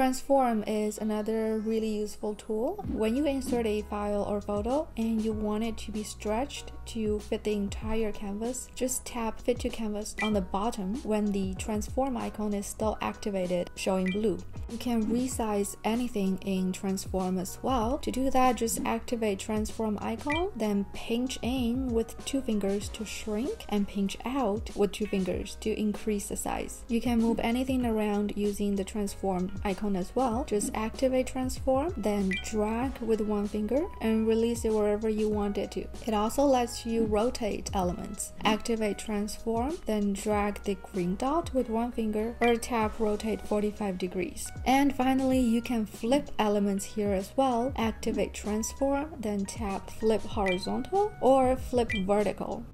Transform is another really useful tool. When you insert a file or photo and you want it to be stretched to fit the entire canvas, just tap Fit to Canvas on the bottom when the transform icon is still activated, showing blue. You can resize anything in transform as well. To do that, just activate transform icon, then pinch in with two fingers to shrink and pinch out with two fingers to increase the size. You can move anything around using the transform icon as well. Just activate transform, then drag with one finger and release it wherever you want it to. It also lets you rotate elements. Activate transform, then drag the green dot with one finger or tap rotate 45 degrees. And finally, you can flip elements here as well. Activate transform, then tap flip horizontal or flip vertical.